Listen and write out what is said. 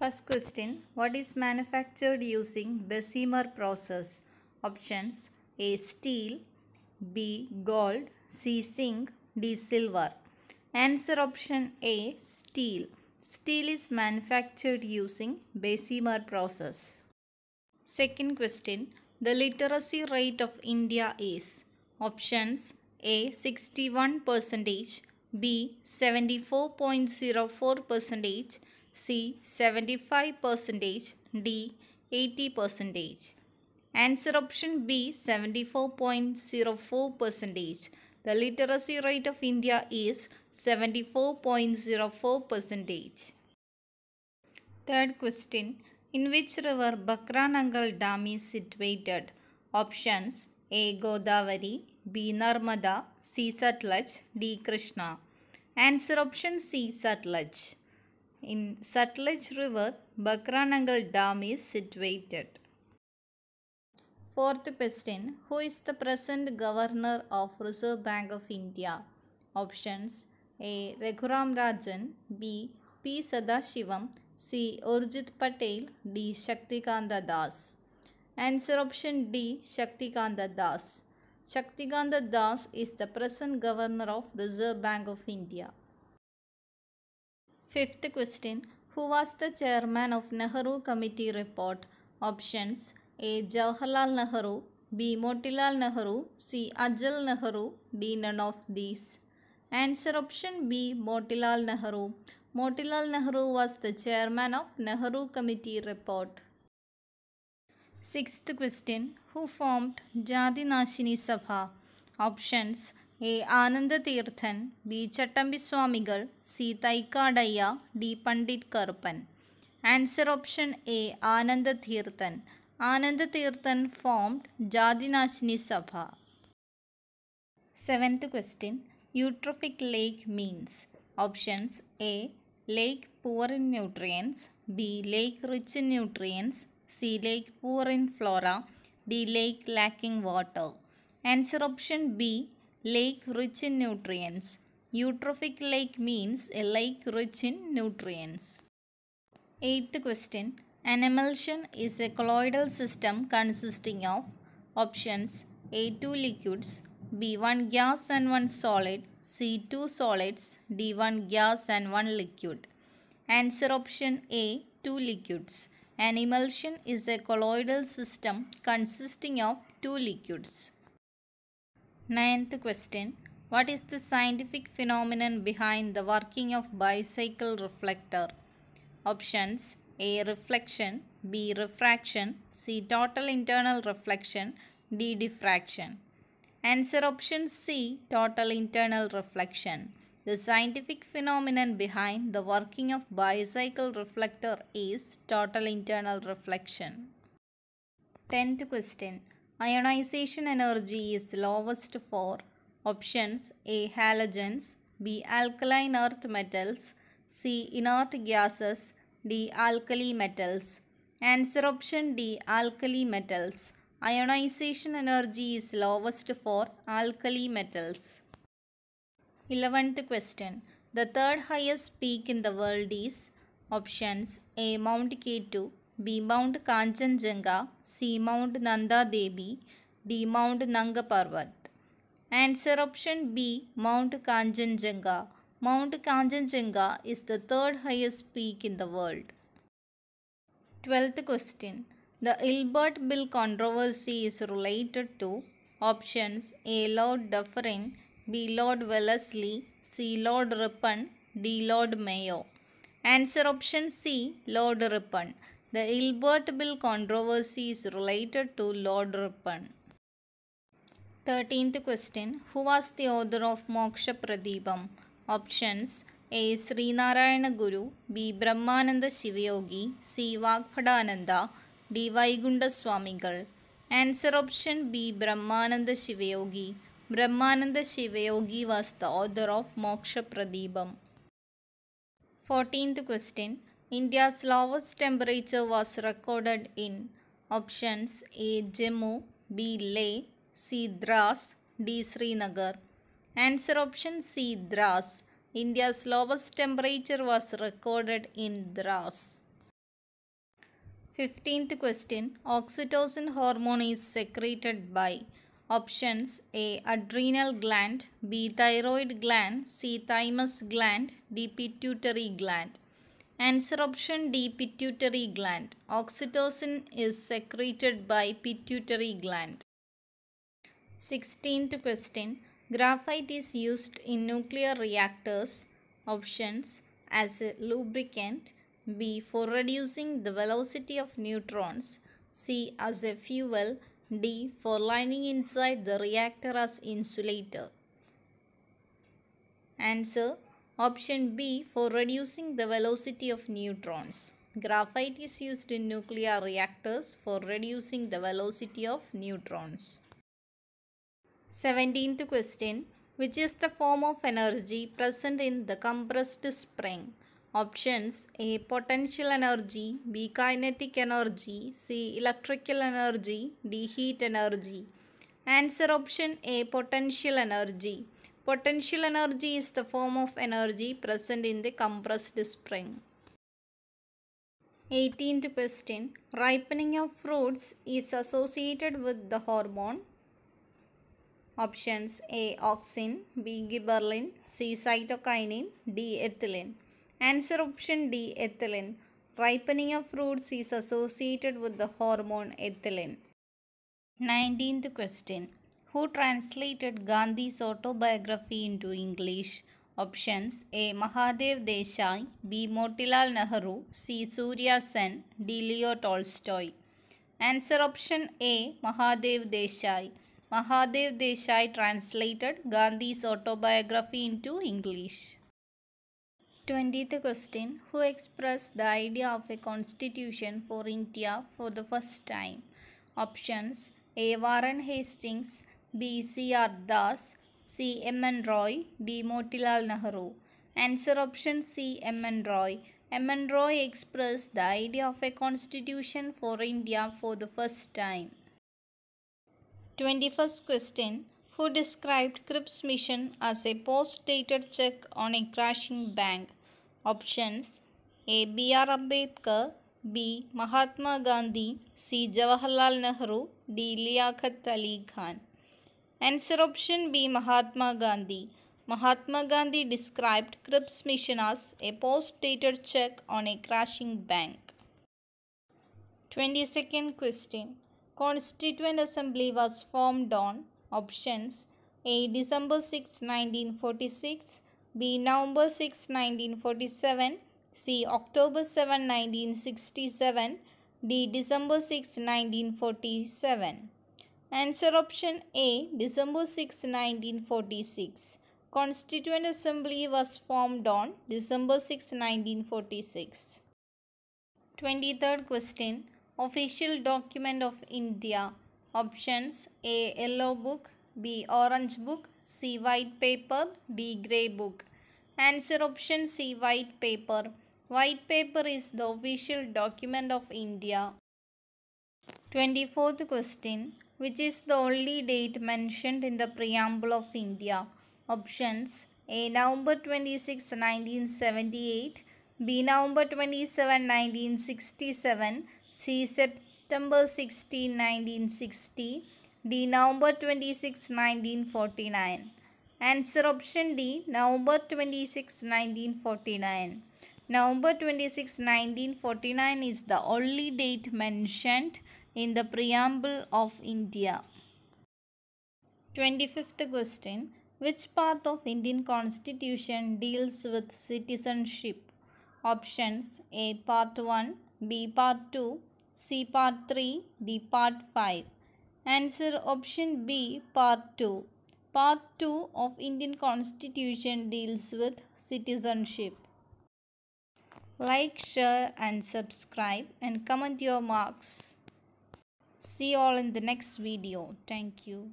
First question What is manufactured using Bessemer process? Options A. Steel, B. Gold, C. Zinc, D. Silver. Answer option A. Steel. Steel is manufactured using Bessemer process. Second question The literacy rate of India is Options A 61 percentage, B 74.04 percentage, C 75 percentage, D 80 percentage. Answer option B 74.04 percentage. The literacy rate of India is 74.04 percentage. Third question In which river Bhakra Nangal Dam is situated? Options A. Godavari, B. Narmada, C. Sutlej, D. Krishna. Answer option C. Sutlej. In Sutlej River, Bhakra Nangal Dam is situated. Fourth question Who is the present governor of Reserve Bank of India? Options A. Raghuram Rajan, B. P. Sadashivam, C. Urjit Patel, D. Shaktikanta Das. Answer option D. Shaktikanta Das. Shaktikanta Das is the present governor of Reserve Bank of India. Fifth question Who was the chairman of Nehru Committee report? Options A. Jawaharlal Nehru, B. Motilal Nehru, C. Ajal Nehru, D. None of these. Answer option B. Motilal Nehru. Motilal Nehru was the chairman of Nehru Committee report. Sixth question Who formed Jadi Nashini Sabha? Options A. Ananda Tirthan, B. Chattambi Swamigal, C. Thycaud Ayya, D. Pandit Karpan. Answer option A. Ananda Tirthan. Ananda Tirthan formed Jadi Nashini Sabha. Seventh question Eutrophic lake means Options A. Lake poor in nutrients, B. Lake rich in nutrients, C. Lake poor in flora, D. Lake Lake rich in nutrients. Eutrophic lake means a lake rich in nutrients. Eighth question An emulsion is a colloidal system consisting of options A. Two liquids, B. One gas and one solid, C. Two solids, D. One gas and one liquid. Answer option A. Two liquids. An emulsion is a colloidal system consisting of two liquids. Ninth question What is the scientific phenomenon behind the working of bicycle reflector? Options A. Reflection, B. Refraction, C. Total internal reflection, D. Diffraction. Answer option C. Total internal reflection. The scientific phenomenon behind the working of bicycle reflector is total internal reflection. Tenth question. Ionization energy is lowest for options A. Halogens, B. Alkaline earth metals, C. Inert gases, D. Alkali metals. Answer option D. Alkali metals. Ionization energy is lowest for alkali metals. Eleventh question. The third highest peak in the world is options A. Mount K2, B. Mount Kanchenjunga, C. Mount Nanda Devi, D. Mount Nanga Parvat. Answer option B. Mount Kanchenjunga. Mount Kanchenjunga is the third highest peak in the world. Twelfth question. The Ilbert Bill controversy is related to options A. Lord Dufferin, B. Lord Wellesley, C. Lord Ripon, D. Lord Mayo. Answer option C. Lord Ripon. The Ilbert Bill controversy is related to Lord Ripon. Thirteenth question Who was the author of Moksha Pradipam? Options A. Srinarayana Guru, B. Brahmananda Shivayogi, C. Vagbhatananda, D. Vaikunda Swamigal. Answer option B. Brahmananda Shivayogi. Brahmananda Shivayogi was the author of Moksha Pradipam. 14th question India's lowest temperature was recorded in options A. Jammu, B. Leh, C. Dras, D. Srinagar. Answer option C. Dras. India's lowest temperature was recorded in Dras. 15th question Oxytocin hormone is secreted by options A. Adrenal gland, B. Thyroid gland, C. Thymus gland, D. Pituitary gland. Answer option D. Pituitary gland. Oxytocin is secreted by pituitary gland. 16th question Graphite is used in nuclear reactors. Options as a lubricant, B. For reducing the velocity of neutrons, C. As a fuel, D. For lining inside the reactor as insulator. Answer Option B. For reducing the velocity of neutrons. Graphite is used in nuclear reactors for reducing the velocity of neutrons. 17th question Which is the form of energy present in the compressed spring? Options A. Potential energy B. Kinetic energy C. Electrical energy D. Heat energy Answer option A. Potential energy. Potential energy is the form of energy present in the compressed spring. 18th question Ripening of fruits is associated with the hormone Options A. Auxin B. Gibberellin C. Cytokinin D. Ethylene Answer option D. Ethylene. Ripening of fruits is associated with the hormone ethylene. 19th question Who translated Gandhi's autobiography into English? Options A. Mahadev Desai B. Motilal Nehru C. Surya Sen D. Leo Tolstoy Answer option A. Mahadev Desai. Mahadev Desai translated Gandhi's autobiography into English. 20th question Who expressed the idea of a constitution for India for the first time? Options A. Warren Hastings B. C. R. Das C. M. N. Roy D. Motilal Nehru Answer option C. M. N. Roy. M. N. Roy expressed the idea of a constitution for India for the first time. 21st question Who described Cripps mission as a post dated check on a crashing bank? Options A. B. R. Ambedkar B. Mahatma Gandhi C. Jawaharlal Nehru D. Liaquat Ali Khan Answer option B. Mahatma Gandhi. Mahatma Gandhi described Cripps mission as a post dated check on a crashing bank. 22nd question Constituent Assembly was formed on options A. December 6, 1946, B. November 6, 1947, C. October 7, 1967, D. December 6, 1947. Answer option A. December 6, 1946. Constituent Assembly was formed on December 6, 1946. 23rd question Official document of India. Options A. Yellow book B. Orange book C. White paper D. Grey book Answer option C. White paper. White paper is the official document of India. 24th question Which is the only date mentioned in the preamble of India? Options A. November 26, 1978 B. November 27, 1967 C. September 16, 1960. D. November 26, 1949. Answer option D. November 26, 1949. November 26, 1949 is the only date mentioned in the preamble of India. 25th question. Which part of Indian constitution deals with citizenship? Options A. Part 1 B. Part 2, C. Part 3, D. Part 5. Answer option B. Part 2. Part 2 of Indian Constitution deals with citizenship. Like, share and subscribe and comment your marks. See you all in the next video. Thank you.